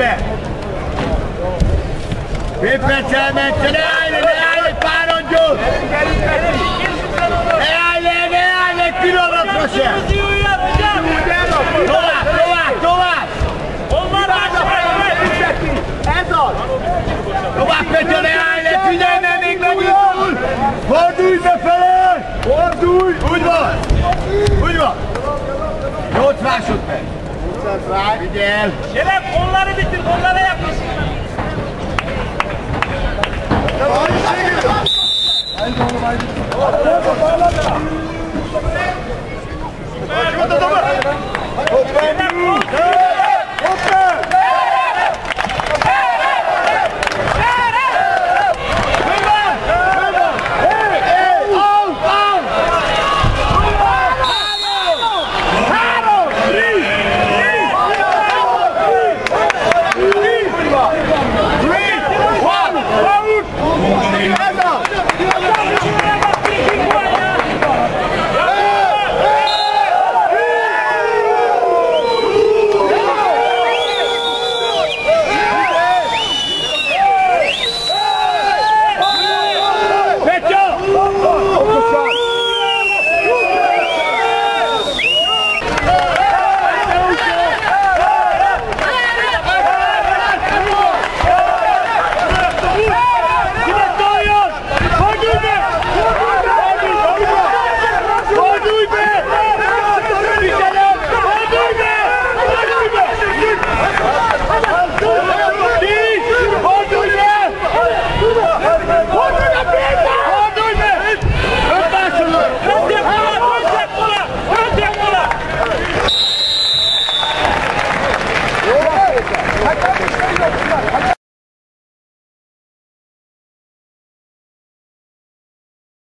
ember! Két perc elmentse, ne állj le, ne állj le, fáradjon! Ne állj le, ne állj le, pillanatra sem! Tovább, tovább, tovább! Ez az! Tovább, Petya, ne állj le, figyelj, mert még nem indul! Fordulj befele! Fordulj! Úgy van! Úgy van! 8 másodperc! Şeref onları bitir, onlara yapmış. Haydi oğlum haydi. Şurada da mı? 私は今。